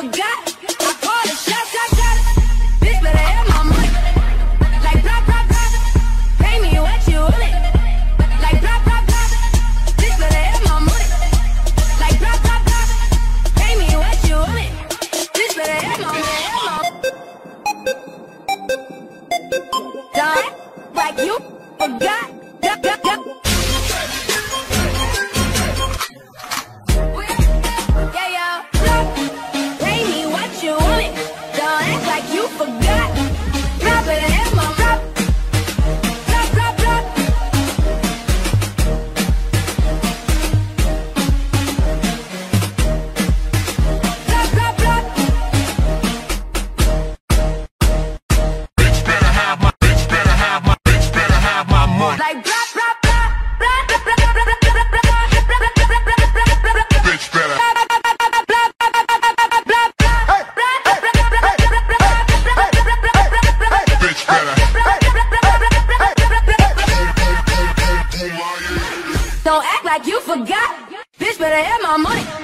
forgot. I call it shot, shot, shot. Bitch better have my money. Like blah, blah, blah. Pay me what you want it. Like blah, blah, blah. Bitch better have my money. Like blah, blah, blah. Pay me what you it. Bitch better have my. Don't act like you forgot. Don't act like you forgot. Drop it in my drop. Drop, drop, drop. Drop, drop, drop. Bitch better have my, bitch better have my, bitch better have my money. Like Don't act like you forgot. Bitch better have my money.